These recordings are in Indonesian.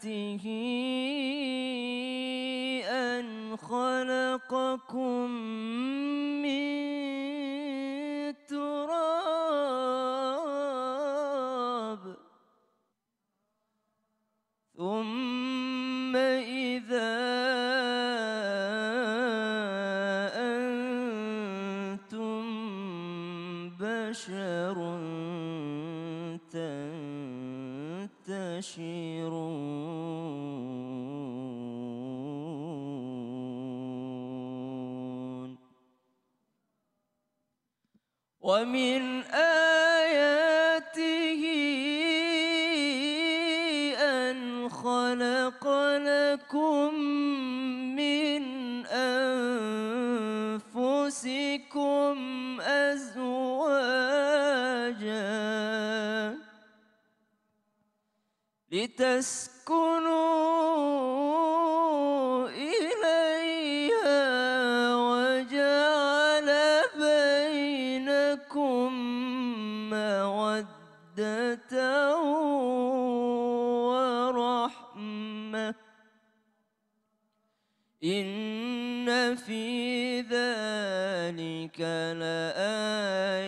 آياته خلق لكم من أنفسكم أزواجا لتسكنوا في ذلك لآيات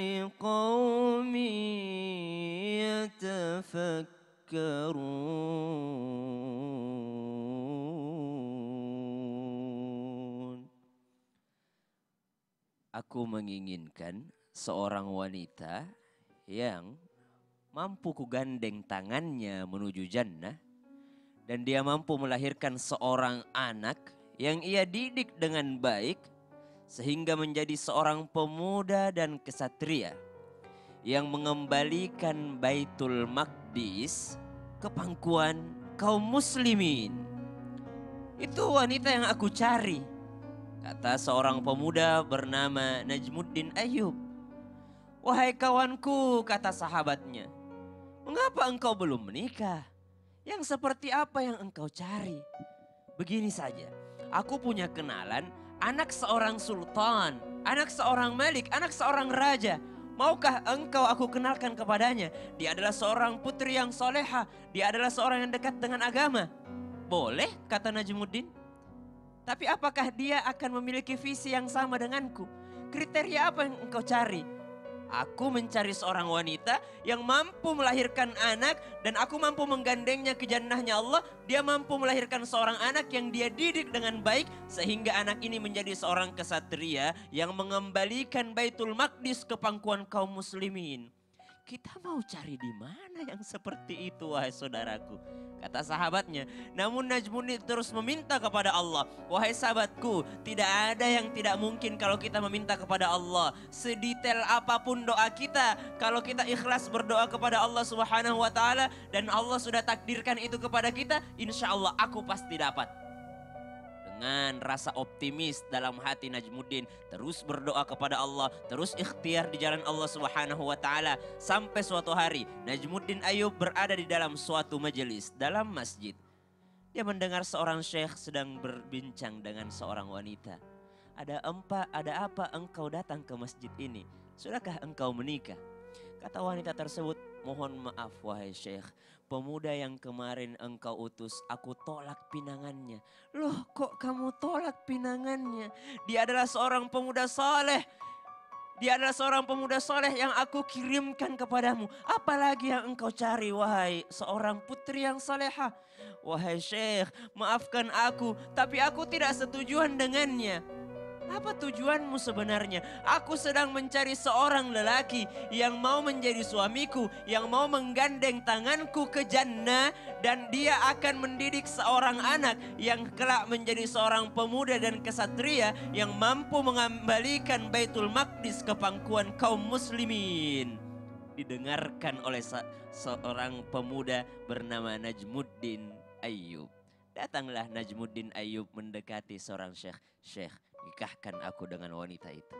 لقوم يتفكرون Aku menginginkan seorang wanita yang mampu kugandeng tangannya menuju jannah dan dia mampu melahirkan seorang anak yang ia didik dengan baik sehingga menjadi seorang pemuda dan kesatria yang mengembalikan Baitul Maqdis ke pangkuan kaum muslimin. Itu wanita yang aku cari. Kata seorang pemuda bernama Najmuddin Ayub. Wahai kawanku, kata sahabatnya. Mengapa engkau belum menikah? Yang seperti apa yang engkau cari? Begini saja, aku punya kenalan anak seorang sultan, anak seorang malik, anak seorang raja. Maukah engkau aku kenalkan kepadanya? Dia adalah seorang putri yang soleha. Dia adalah seorang yang dekat dengan agama. Boleh, kata Najmuddin. Tapi apakah dia akan memiliki visi yang sama denganku? Kriteria apa yang engkau cari? Aku mencari seorang wanita yang mampu melahirkan anak dan aku mampu menggandengnya ke jannahnya Allah. Dia mampu melahirkan seorang anak yang dia didik dengan baik sehingga anak ini menjadi seorang kesatria yang mengembalikan Baitul Maqdis ke pangkuan kaum muslimin. Kita mau cari di mana yang seperti itu wahai saudaraku. Kata sahabatnya, namun Najmuddin terus meminta kepada Allah. Wahai sahabatku, tidak ada yang tidak mungkin kalau kita meminta kepada Allah. Sedetail apa pun doa kita, kalau kita ikhlas berdoa kepada Allah subhanahu wa ta'ala. Dan Allah sudah takdirkan itu kepada kita, insya Allah aku pasti dapat. Dengan rasa optimis dalam hati Najmuddin terus berdoa kepada Allah, terus ikhtiar di jalan Allah Subhanahu wa taala sampai suatu hari Najmuddin Ayub berada di dalam suatu majelis dalam masjid. Dia mendengar seorang syekh sedang berbincang dengan seorang wanita. Ada empat, ada apa engkau datang ke masjid ini? Sudahkah engkau menikah? Kata wanita tersebut, mohon maaf wahai syekh. Pemuda yang kemarin engkau utus, aku tolak pinangannya. Loh kok kamu tolak pinangannya? Dia adalah seorang pemuda saleh. Dia adalah seorang pemuda soleh yang aku kirimkan kepadamu. Apalagi yang engkau cari wahai seorang putri yang soleha. Wahai syekh maafkan aku tapi aku tidak setujuan dengannya. Apa tujuanmu sebenarnya? Aku sedang mencari seorang lelaki yang mau menjadi suamiku, yang mau menggandeng tanganku ke jannah dan dia akan mendidik seorang anak yang kelak menjadi seorang pemuda dan kesatria yang mampu mengembalikan Baitul Maqdis ke pangkuan kaum muslimin. Didengarkan oleh se seorang pemuda bernama Najmuddin Ayyub. Datanglah Najmuddin Ayyub mendekati seorang syekh. Syekh, nikahkan aku dengan wanita itu.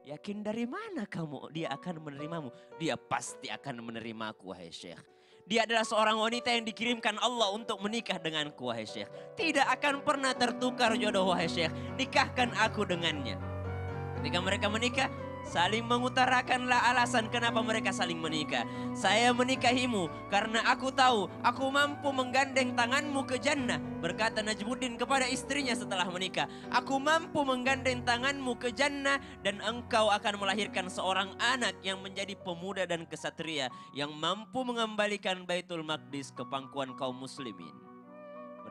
Yakin dari mana kamu dia akan menerimamu? Dia pasti akan menerimaku wahai syekh. Dia adalah seorang wanita yang dikirimkan Allah untuk menikah denganku wahai syekh. Tidak akan pernah tertukar jodoh wahai syekh. Nikahkan aku dengannya. Ketika mereka menikah, Saling mengutarakanlah alasan kenapa mereka saling menikah. Saya menikahimu karena aku tahu aku mampu menggandeng tanganmu ke jannah. Berkata Najmuddin kepada istrinya setelah menikah. Aku mampu menggandeng tanganmu ke jannah dan engkau akan melahirkan seorang anak yang menjadi pemuda dan kesatria. Yang mampu mengembalikan Baitul Maqdis ke pangkuan kaum muslimin.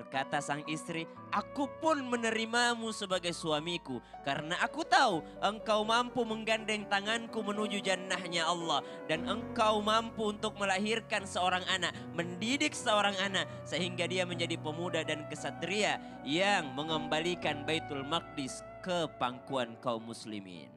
Berkata sang istri, aku pun menerimamu sebagai suamiku. Karena aku tahu engkau mampu menggandeng tanganku menuju jannahnya Allah. Dan engkau mampu untuk melahirkan seorang anak, mendidik seorang anak. Sehingga dia menjadi pemuda dan kesatria yang mengembalikan Baitul Maqdis ke pangkuan kaum muslimin.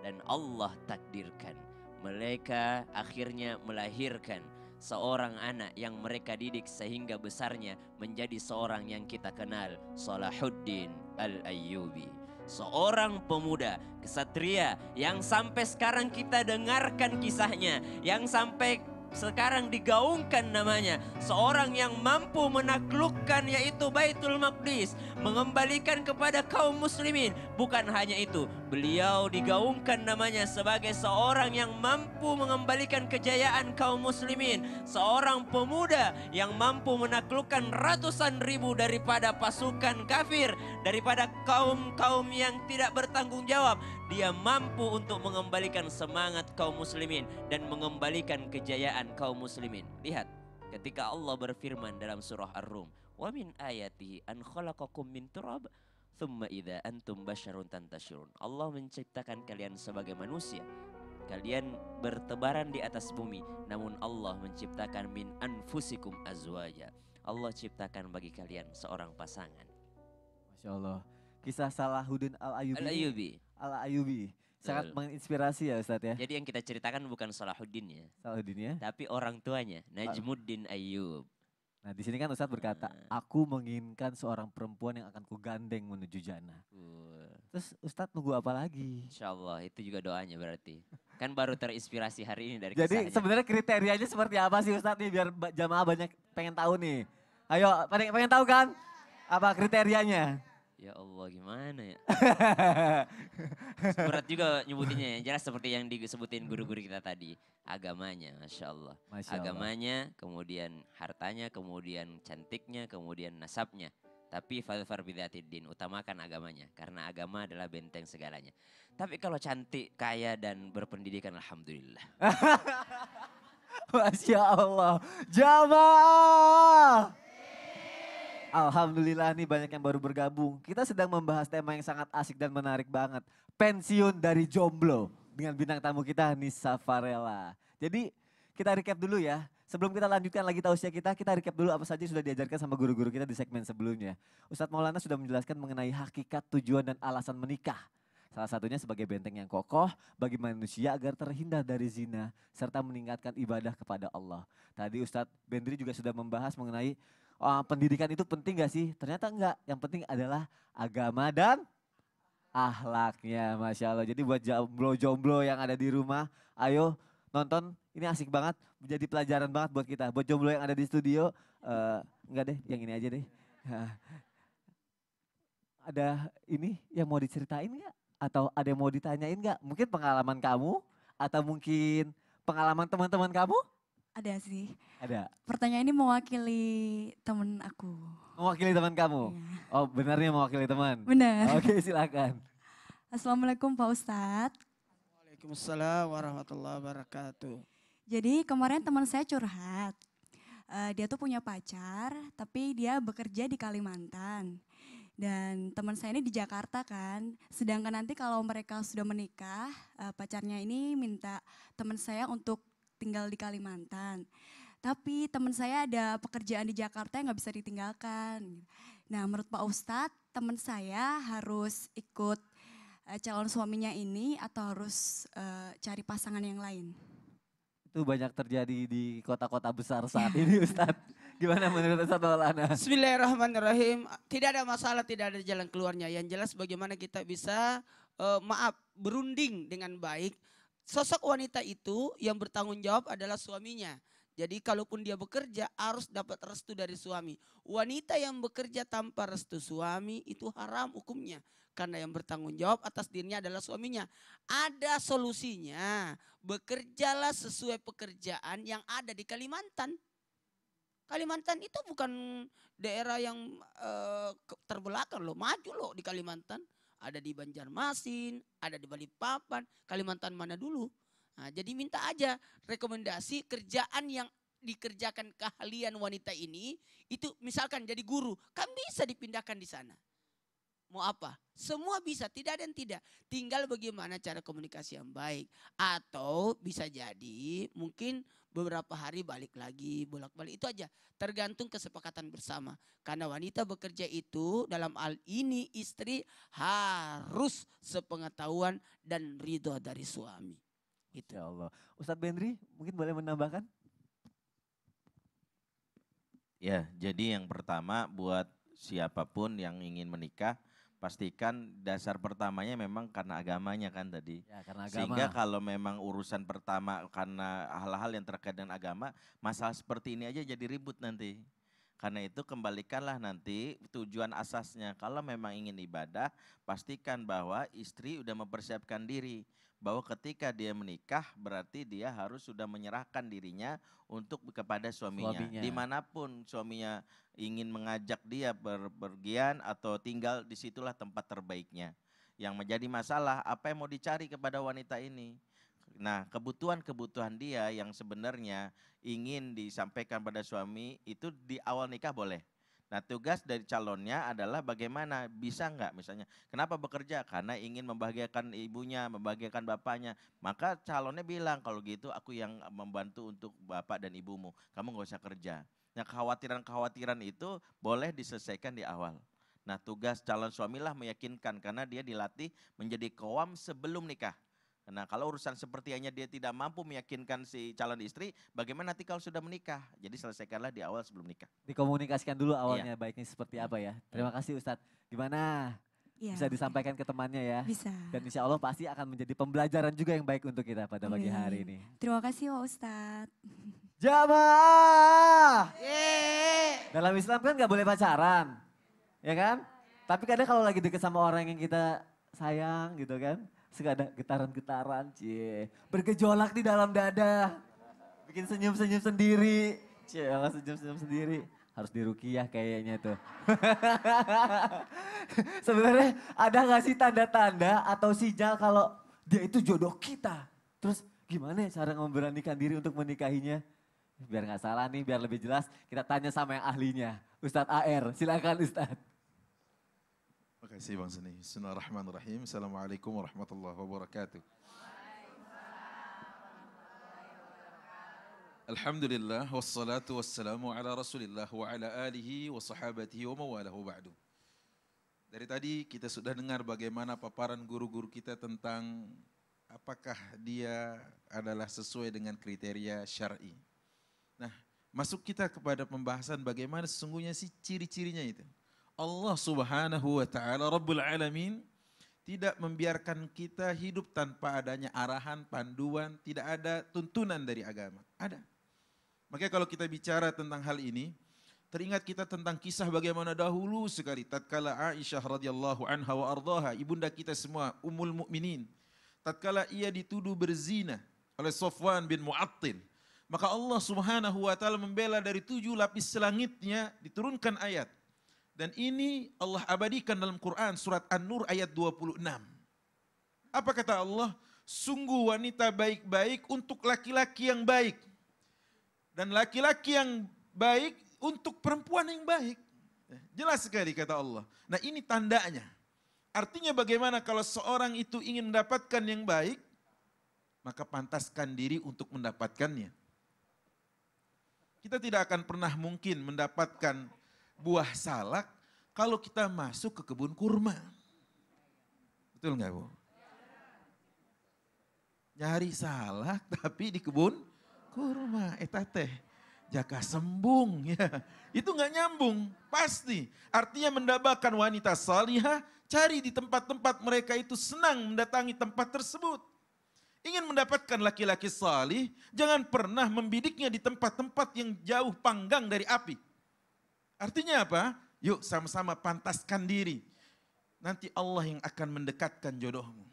Dan Allah takdirkan mereka akhirnya melahirkan seorang anak yang mereka didik sehingga besarnya menjadi seorang yang kita kenal Salahuddin Al-Ayyubi. Seorang pemuda kesatria yang sampai sekarang kita dengarkan kisahnya, yang sampai sekarang digaungkan namanya. Seorang yang mampu menaklukkan yaitu Baitul Maqdis mengembalikan kepada kaum muslimin. Bukan hanya itu beliau digaungkan namanya sebagai seorang yang mampu mengembalikan kejayaan kaum muslimin. Seorang pemuda yang mampu menaklukkan ratusan ribu daripada pasukan kafir daripada kaum-kaum yang tidak bertanggung jawab dia mampu untuk mengembalikan semangat kaum muslimin dan mengembalikan kejayaan kaum muslimin. Lihat, ketika Allah berfirman dalam surah Ar-Rum, "Wa min ayatihi an khalaqakum min turab thumma idza antum basyarun tantashirun." Allah menciptakan kalian sebagai manusia. Kalian bertebaran di atas bumi, namun Allah menciptakan min anfusikum azwaja. Allah ciptakan bagi kalian seorang pasangan. Masya Allah. Kisah Salahuddin Al-Ayubi. Al-Ayubi. Al-Ayubi. Sangat Betul. menginspirasi ya Ustadz ya. Jadi yang kita ceritakan bukan Salahuddin ya, Salahuddin ya. tapi orang tuanya Najmuddin Ayyub. Nah di sini kan Ustadz berkata, Nah. aku menginginkan seorang perempuan yang akan kugandeng menuju jannah. Uh, Terus Ustadz nunggu apa lagi? Insya Allah itu juga doanya berarti. Kan baru terinspirasi hari ini dari Jadi sebenarnya kriterianya seperti apa sih Ustadz nih biar jamaah banyak pengen tahu nih. Ayo pengen, pengen tahu kan? Apa kriterianya? Ya Allah gimana ya. Berat juga nyebutinnya ya. Jelas seperti yang disebutin guru-guru kita tadi. Agamanya Masya Allah. Masya Allah. Agamanya, kemudian hartanya, kemudian cantiknya, kemudian nasabnya. Tapi fadfar bidatid utamakan agamanya. Karena agama adalah benteng segalanya. Tapi kalau cantik, kaya, dan berpendidikan, Alhamdulillah. Masya Allah. Jamaah. Alhamdulillah nih banyak yang baru bergabung. Kita sedang membahas tema yang sangat asik dan menarik banget. Pensiun dari jomblo. Dengan bintang tamu kita Nisa Farella. Jadi kita recap dulu ya. Sebelum kita lanjutkan lagi tausiah kita, kita recap dulu apa saja yang sudah diajarkan sama guru-guru kita di segmen sebelumnya. Ustadz Maulana sudah menjelaskan mengenai hakikat, tujuan, dan alasan menikah. Salah satunya sebagai benteng yang kokoh bagi manusia agar terhindar dari zina serta meningkatkan ibadah kepada Allah. Tadi Ustadz Bendri juga sudah membahas mengenai oh, pendidikan itu penting gak sih? Ternyata enggak. Yang penting adalah agama dan ahlaknya. Masya Allah. Jadi buat jomblo-jomblo yang ada di rumah, ayo nonton. Ini asik banget. Menjadi pelajaran banget buat kita. Buat jomblo yang ada di studio, eh, enggak deh, yang ini aja deh. ada ini yang mau diceritain nggak? Atau ada yang mau ditanyain nggak? Mungkin pengalaman kamu atau mungkin pengalaman teman-teman kamu? Ada sih. Ada. Pertanyaan ini mewakili temen aku. Mewakili teman kamu? Iya. Oh benarnya mewakili teman? Benar. Oke silakan. Assalamualaikum Pak Ustadz. Waalaikumsalam warahmatullahi wabarakatuh. Jadi kemarin teman saya curhat. Eh, dia tuh punya pacar, tapi dia bekerja di Kalimantan. Dan teman saya ini di Jakarta kan. Sedangkan nanti kalau mereka sudah menikah, eh, pacarnya ini minta teman saya untuk tinggal di Kalimantan. Tapi teman saya ada pekerjaan di Jakarta yang nggak bisa ditinggalkan. Nah menurut Pak Ustadz, teman saya harus ikut eh, calon suaminya ini atau harus eh, cari pasangan yang lain? Itu banyak terjadi di kota-kota besar saat ini Ustadz. Gimana menurut Ustadz Maulana? Bismillahirrahmanirrahim. Tidak ada masalah, tidak ada jalan keluarnya. Yang jelas bagaimana kita bisa eh, maaf berunding dengan baik. Sosok wanita itu yang bertanggung jawab adalah suaminya. Jadi kalaupun dia bekerja harus dapat restu dari suami. Wanita yang bekerja tanpa restu suami itu haram hukumnya. Karena yang bertanggung jawab atas dirinya adalah suaminya. Ada solusinya. Bekerjalah sesuai pekerjaan yang ada di Kalimantan. Kalimantan itu bukan daerah yang uh, terbelakang loh, maju loh di Kalimantan. Ada di Banjarmasin, ada di Balikpapan, Kalimantan mana dulu? Nah, jadi minta aja rekomendasi kerjaan yang dikerjakan keahlian wanita ini itu misalkan jadi guru kan bisa dipindahkan di sana. Mau apa? Semua bisa, tidak yang tidak. Tinggal bagaimana cara komunikasi yang baik. Atau bisa jadi mungkin beberapa hari balik lagi, bolak-balik. Itu aja. Tergantung kesepakatan bersama. Karena wanita bekerja itu dalam hal ini istri harus sepengetahuan dan ridho dari suami. Itu ya Allah. Ustadz Bendri mungkin boleh menambahkan? Ya, jadi yang pertama buat siapa pun yang ingin menikah, pastikan dasar pertamanya memang karena agamanya kan tadi. Ya, karena agama. Sehingga kalau memang urusan pertama karena hal-hal yang terkait dengan agama, masalah seperti ini aja jadi ribut nanti. Karena itu kembalikanlah nanti tujuan asasnya. Kalau memang ingin ibadah, pastikan bahwa istri sudah mempersiapkan diri bahwa ketika dia menikah berarti dia harus sudah menyerahkan dirinya untuk kepada suaminya. suaminya. Di mana pun suaminya ingin mengajak dia berpergian atau tinggal di situlah tempat terbaiknya. Yang menjadi masalah apa yang mau dicari kepada wanita ini. Nah kebutuhan-kebutuhan dia yang sebenarnya ingin disampaikan pada suami itu di awal nikah boleh Nah tugas dari calonnya adalah bagaimana bisa nggak misalnya kenapa bekerja karena ingin membahagiakan ibunya, membahagiakan bapaknya. Maka calonnya bilang kalau gitu aku yang membantu untuk bapak dan ibumu, kamu nggak usah kerja. Nah kekhawatiran-kekhawatiran itu boleh diselesaikan di awal. Nah tugas calon suamilah meyakinkan karena dia dilatih menjadi kawam sebelum nikah. Nah kalau urusan seperti hanya dia tidak mampu meyakinkan si calon istri, bagaimana nanti kalau sudah menikah? Jadi selesaikanlah di awal sebelum nikah. Dikomunikasikan dulu awalnya iya. baiknya seperti apa ya. Terima kasih Ustadz. Gimana? Ya. Bisa disampaikan ke temannya ya. Bisa. Dan insya Allah pasti akan menjadi pembelajaran juga yang baik untuk kita pada pagi hari ini. Terima kasih Pak Ustadz. Jamaah. Dalam Islam kan gak boleh pacaran. Ya kan? Tapi kadang kalau lagi deket sama orang yang kita sayang gitu kan suka ada getaran-getaran, cie. Bergejolak di dalam dada. Bikin senyum-senyum sendiri. Cie, senyum-senyum sendiri. Harus dirukiah kayaknya tuh. Sebenarnya ada gak sih tanda-tanda atau sinyal kalau dia itu jodoh kita? Terus gimana ya cara memberanikan diri untuk menikahinya? Biar gak salah nih, biar lebih jelas kita tanya sama yang ahlinya. Ustadz AR, silakan Ustadz. Terima kasih Bang Seni. Bismillahirrahmanirrahim. Assalamualaikum warahmatullahi wabarakatuh. Alhamdulillah wassalatu wassalamu ala Rasulillah wa ala alihi wa sahabatihi wa mawalahu ba'du. Dari tadi kita sudah dengar bagaimana paparan guru-guru kita tentang apakah dia adalah sesuai dengan kriteria syar'i. Nah, masuk kita kepada pembahasan bagaimana sesungguhnya sih ciri-cirinya itu. Allah Subhanahu wa taala Rabbul Alamin tidak membiarkan kita hidup tanpa adanya arahan, panduan, tidak ada tuntunan dari agama. Ada. Makanya kalau kita bicara tentang hal ini, teringat kita tentang kisah bagaimana dahulu sekali tatkala Aisyah radhiyallahu anha wa ardaha, ibunda kita semua, ummul mukminin. Tatkala ia dituduh berzina oleh Sofwan bin Mu'attil, maka Allah Subhanahu wa taala membela dari tujuh lapis langitnya diturunkan ayat dan ini Allah abadikan dalam Quran surat An-Nur ayat 26. Apa kata Allah? Sungguh wanita baik-baik untuk laki-laki yang baik. Dan laki-laki yang baik untuk perempuan yang baik. Jelas sekali kata Allah. Nah ini tandanya. Artinya bagaimana kalau seorang itu ingin mendapatkan yang baik, maka pantaskan diri untuk mendapatkannya. Kita tidak akan pernah mungkin mendapatkan buah salak kalau kita masuk ke kebun kurma. Betul nggak Bu? Nyari salak tapi di kebun kurma. Eh teh, jaka sembung ya. Itu nggak nyambung, pasti. Artinya mendapatkan wanita salihah, cari di tempat-tempat mereka itu senang mendatangi tempat tersebut. ingin mendapatkan laki-laki salih, jangan pernah membidiknya di tempat-tempat yang jauh panggang dari api. Artinya apa? Yuk sama-sama pantaskan diri. Nanti Allah yang akan mendekatkan jodohmu.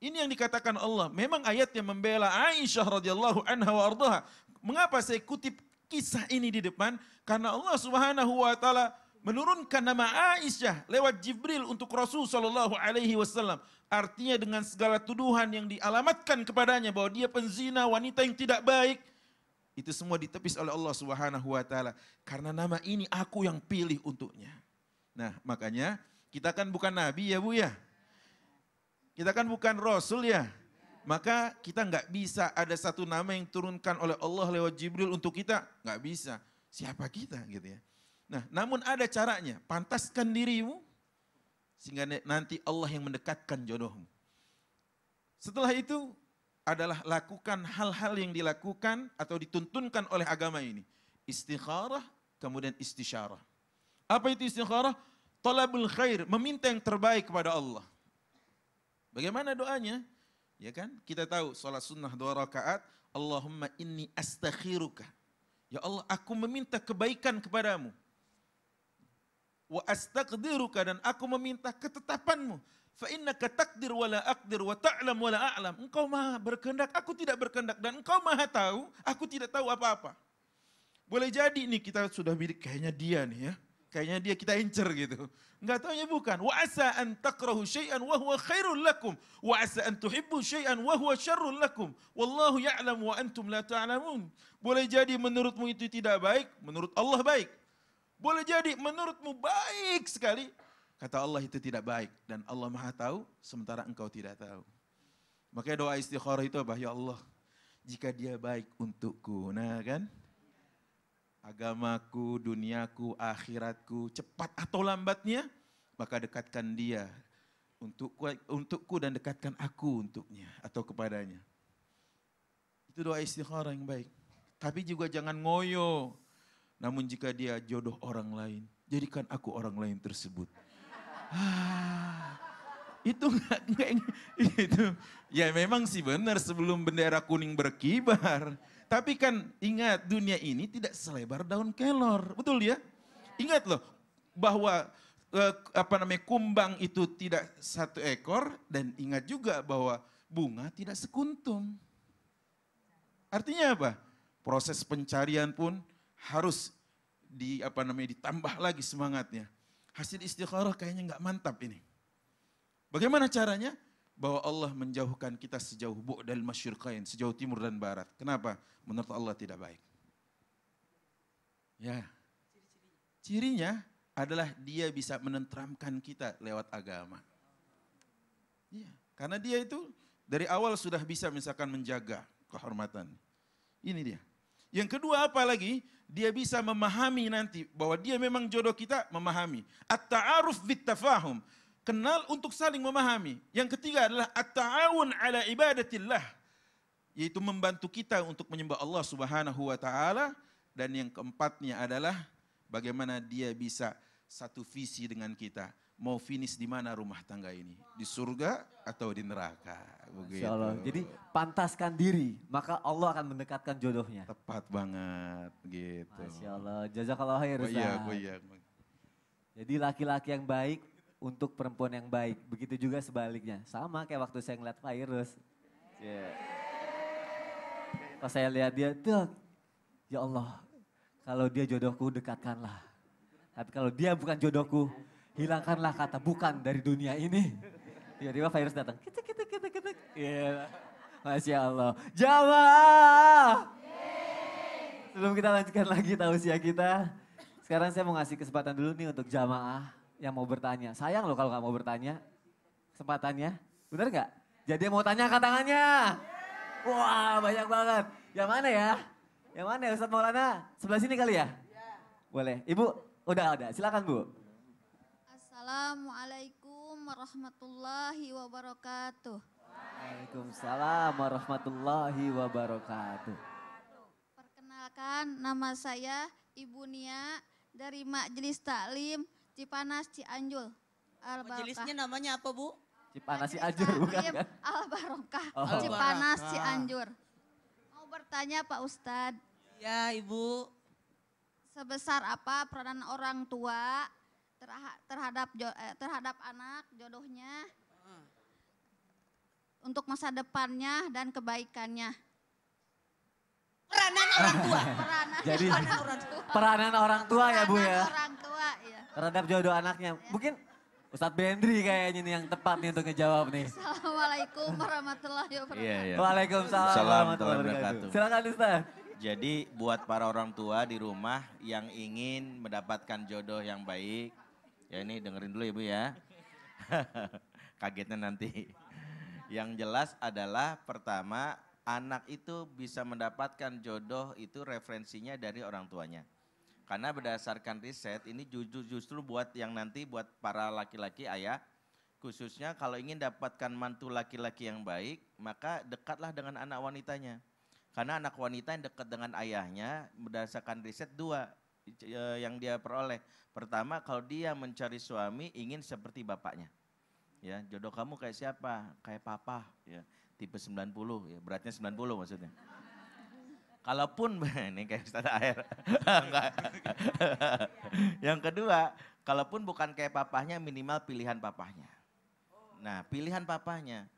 Ini yang dikatakan Allah. Memang ayat yang membela Aisyah radhiyallahu anha wa ardaha. Mengapa saya kutip kisah ini di depan? Karena Allah subhanahu wa ta'ala menurunkan nama Aisyah lewat Jibril untuk Rasul Shallallahu Alaihi Wasallam. Artinya dengan segala tuduhan yang dialamatkan kepadanya bahwa dia penzina, wanita yang tidak baik, itu semua ditepis oleh Allah Subhanahu Wa Taala. Karena nama ini aku yang pilih untuknya. Nah makanya kita kan bukan nabi ya bu ya. Kita kan bukan rasul ya. Maka kita nggak bisa ada satu nama yang turunkan oleh Allah lewat Jibril untuk kita. Nggak bisa. Siapa kita gitu ya. Nah, namun ada caranya. Pantaskan dirimu sehingga nanti Allah yang mendekatkan jodohmu. Setelah itu adalah lakukan hal-hal yang dilakukan atau dituntunkan oleh agama ini. Istikharah, kemudian istisyarah. Apa itu istikharah? Talabul khair, meminta yang terbaik kepada Allah. Bagaimana doanya? Ya kan? Kita tahu sholat sunnah dua rakaat. Allahumma inni astakhiruka. Ya Allah, aku meminta kebaikan kepadamu wa astaqdiruka dan aku meminta ketetapanmu. Fa innaka takdir wala aqdir wa ta'lam wala a'lam. Engkau maha berkehendak, aku tidak berkehendak dan engkau maha tahu, aku tidak tahu apa-apa. Boleh jadi nih kita sudah bidik kayaknya dia nih ya. Kayaknya dia kita incer gitu. Enggak tahunya bukan. Wa asa an takrahu syai'an wa huwa khairul lakum. Wa asa an tuhibbu syai'an wa huwa syarrul lakum. Wallahu ya'lam wa antum la ta'lamun. Boleh jadi menurutmu itu tidak baik, menurut Allah baik. Boleh jadi menurutmu baik sekali. Kata Allah itu tidak baik. Dan Allah maha tahu sementara engkau tidak tahu. Makanya doa istikharah itu apa? Ya Allah, jika dia baik untukku. Nah kan? Agamaku, duniaku, akhiratku, cepat atau lambatnya, maka dekatkan dia untukku, untukku dan dekatkan aku untuknya atau kepadanya. Itu doa istikharah yang baik. Tapi juga jangan ngoyo. Namun jika dia jodoh orang lain, jadikan aku orang lain tersebut. Itu enggak, enggak, itu ya memang sih benar sebelum bendera kuning berkibar. Tapi kan ingat dunia ini tidak selebar daun kelor, betul ya? Ingat loh bahwa eh, apa namanya kumbang itu tidak satu ekor dan ingat juga bahwa bunga tidak sekuntum. Artinya apa? Proses pencarian pun harus di apa namanya ditambah lagi semangatnya. Hasil istikharah kayaknya nggak mantap ini. Bagaimana caranya? Bahwa Allah menjauhkan kita sejauh dan masyurkain, sejauh timur dan barat. Kenapa? Menurut Allah tidak baik. Ya. Cirinya adalah dia bisa menentramkan kita lewat agama. Iya, karena dia itu dari awal sudah bisa misalkan menjaga kehormatan. Ini dia. Yang kedua apa lagi? Dia bisa memahami nanti bahwa dia memang jodoh kita memahami. At-ta'aruf bit-tafahum. Kenal untuk saling memahami. Yang ketiga adalah at-ta'awun ala ibadatillah. Yaitu membantu kita untuk menyembah Allah subhanahu wa ta'ala. Dan yang keempatnya adalah bagaimana dia bisa satu visi dengan kita mau finish di mana rumah tangga ini? Di surga atau di neraka? Begitu. Insya Allah. Jadi pantaskan diri, maka Allah akan mendekatkan jodohnya. Tepat banget gitu. Masya Allah. Jazakallah khair iya, iya. Jadi laki-laki yang baik untuk perempuan yang baik. Begitu juga sebaliknya. Sama kayak waktu saya ngeliat virus. Yeah. Pas saya lihat dia, tuh, ya Allah, kalau dia jodohku dekatkanlah. Tapi kalau dia bukan jodohku, hilangkanlah kata bukan dari dunia ini. Tiba-tiba virus datang. Ketek, ketek, ketek, ketek. Iya. Masya Allah. Jamaah. Sebelum kita lanjutkan lagi tausiah kita. Sekarang saya mau ngasih kesempatan dulu nih untuk jamaah yang mau bertanya. Sayang loh kalau nggak mau bertanya. Kesempatannya. Bener nggak? Jadi mau tanya angkat tangannya. Wah banyak banget. Yang mana ya? Yang mana ya Ustadz Maulana? Sebelah sini kali ya? Boleh. Ibu, udah, udah. Silakan Bu. Assalamualaikum warahmatullahi wabarakatuh. Waalaikumsalam warahmatullahi wabarakatuh. Perkenalkan nama saya Ibu Nia dari Majelis Taklim Cipanas Cianjur. Majelisnya namanya apa Bu? Cipanas Cianjur bukan kan? Al Barokah, Oh. Cipanas. Cianjur. Mau bertanya Pak Ustadz, Ya Ibu, sebesar apa peranan orang tua terhadap eh, terhadap anak jodohnya untuk masa depannya dan kebaikannya. peranan orang tua. Peranan Jadi orang tua. peranan orang tua ya Bu Peranan ya. Orang tua, iya. Terhadap jodoh anaknya. Mungkin Ustadz Bendri kayaknya nih yang tepat nih untuk ngejawab nih. Assalamualaikum warahmatullahi wabarakatuh. Iya, iya. Waalaikumsalam Salam warahmatullahi wabarakatuh. wabarakatuh. Silakan Ustaz. Jadi buat para orang tua di rumah yang ingin mendapatkan jodoh yang baik, ya ini dengerin dulu ibu ya. Kagetnya nanti. Yang jelas adalah pertama anak itu bisa mendapatkan jodoh itu referensinya dari orang tuanya. Karena berdasarkan riset ini justru, justru buat yang nanti buat para laki-laki ayah khususnya kalau ingin dapatkan mantu laki-laki yang baik maka dekatlah dengan anak wanitanya. Karena anak wanita yang dekat dengan ayahnya berdasarkan riset dua yang dia peroleh. Pertama kalau dia mencari suami ingin seperti bapaknya. Ya, jodoh kamu kayak siapa? Kayak papa, ya. Tipe 90 ya, beratnya 90 maksudnya. Kalaupun ini kayak Ustaz air. Yang kedua, kalaupun bukan kayak papahnya minimal pilihan papahnya. Nah, pilihan papahnya.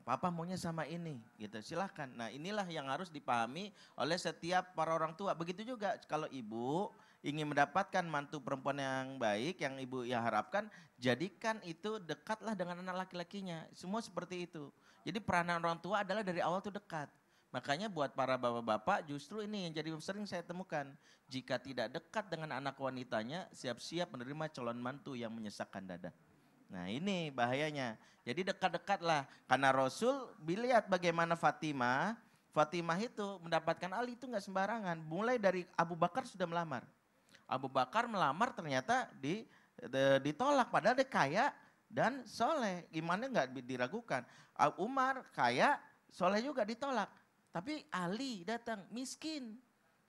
Papa maunya sama ini, gitu. Silahkan. Nah, inilah yang harus dipahami oleh setiap para orang tua. Begitu juga kalau ibu ingin mendapatkan mantu perempuan yang baik, yang ibu ya harapkan, jadikan itu dekatlah dengan anak laki-lakinya. Semua seperti itu. Jadi peranan orang tua adalah dari awal tuh dekat. Makanya buat para bapak-bapak justru ini yang jadi sering saya temukan. Jika tidak dekat dengan anak wanitanya, siap-siap menerima calon mantu yang menyesakkan dada. Nah ini bahayanya. Jadi dekat-dekatlah. Karena Rasul lihat bagaimana Fatimah. Fatimah itu mendapatkan Ali itu nggak sembarangan. Mulai dari Abu Bakar sudah melamar. Abu Bakar melamar ternyata di, de- ditolak. Padahal dia kaya dan soleh. Imannya nggak diragukan. Umar kaya, soleh juga ditolak. Tapi Ali datang miskin.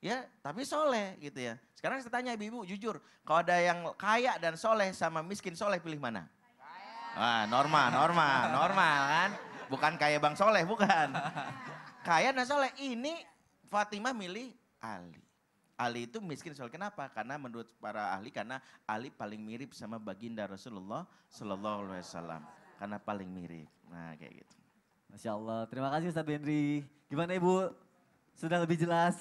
Ya, tapi soleh gitu ya. Sekarang saya tanya ibu-ibu jujur. Kalau ada yang kaya dan soleh sama miskin soleh pilih mana? Ah, normal, normal, normal kan? Bukan kayak Bang Soleh, bukan. Kaya dan soleh. Ini Fatimah milih Ali. Ali itu miskin soleh. Kenapa? Karena menurut para ahli, karena Ali paling mirip sama baginda Rasulullah Sallallahu Alaihi Wasallam. Karena paling mirip. Nah kayak gitu. Masya Allah. Terima kasih Ustadz Bendri. Gimana Ibu? Sudah lebih jelas?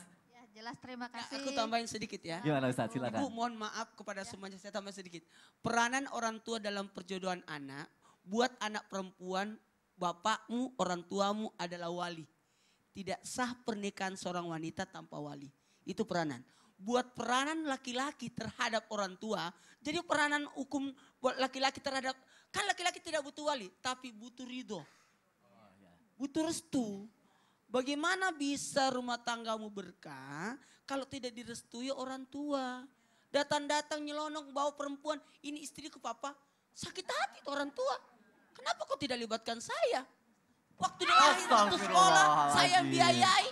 Ya, jelas terima Ya, kasih. aku tambahin sedikit ya. Gimana Ustadz? Ibu Silakan. mohon maaf kepada semuanya saya tambah sedikit. Peranan orang tua dalam perjodohan anak, buat anak perempuan, bapakmu, orang tuamu adalah wali. Tidak sah pernikahan seorang wanita tanpa wali. Itu peranan. Buat peranan laki-laki terhadap orang tua, jadi peranan hukum buat laki-laki terhadap, kan laki-laki tidak butuh wali, tapi butuh ridho. Butuh restu. Bagaimana bisa rumah tanggamu berkah kalau tidak direstui orang tua? Datang-datang nyelonong bawa perempuan, ini istriku papa. Sakit hati tuh orang tua. Kenapa kau tidak libatkan saya? Waktu dia lahir waktu sekolah, saya biayai.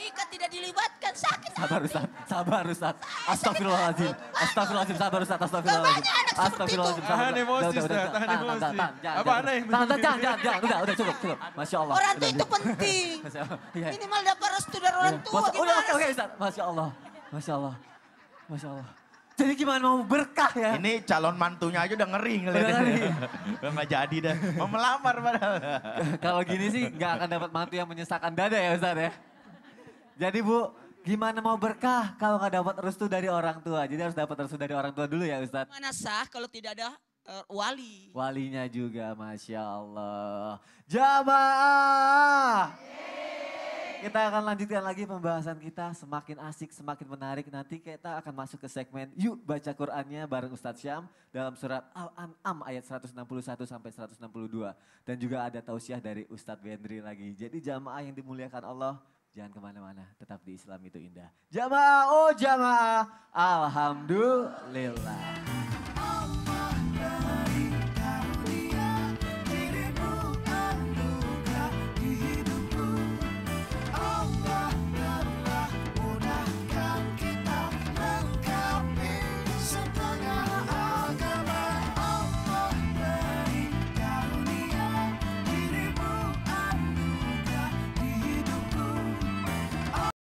Nikah tidak dilibatkan, sakit Sabar hati. Ustadz, sabar Ustadz. Astagfirullahaladzim, astagfirullahaladzim, sabar Ustadz, astagfirullahaladzim. Astagfirullahaladzim. Tahan emosi, udah, tahan emosi. tahan, tahan, jangan, Apa jangan. aneh? Tahan, tahan, jangan, jangan, jangan, udah, udah cukup, cukup. Masya Allah. Orang tua itu penting. Allah. Iya. Minimal dapat restu dari orang tua. Masya- Udah, oke, oke sih? Ustadz. Masya Allah, Masya Allah, Masya Allah. Jadi gimana mau berkah ya? Ini calon mantunya aja udah ngeri Udah ngeliatnya. nggak jadi dah. Mau melamar padahal. Kalau gini sih nggak akan dapat mantu yang menyesakkan dada ya Ustadz ya. Jadi Bu, gimana mau berkah kalau nggak dapat restu dari orang tua? Jadi harus dapat restu dari orang tua dulu ya Ustadz. Mana sah kalau tidak ada eh, wali? Walinya juga, Masya Allah. Jamaah. Kita akan lanjutkan lagi pembahasan kita semakin asik, semakin menarik. Nanti kita akan masuk ke segmen Yuk Baca Qur'annya bareng Ustadz Syam dalam surat Al-An'am ayat 161 sampai 162. Dan juga ada tausiah dari Ustadz Bendri lagi. Jadi jamaah yang dimuliakan Allah, jangan ke mana-mana. Tetap di Islam itu indah. Jamaah, oh jamaah. Alhamdulillah.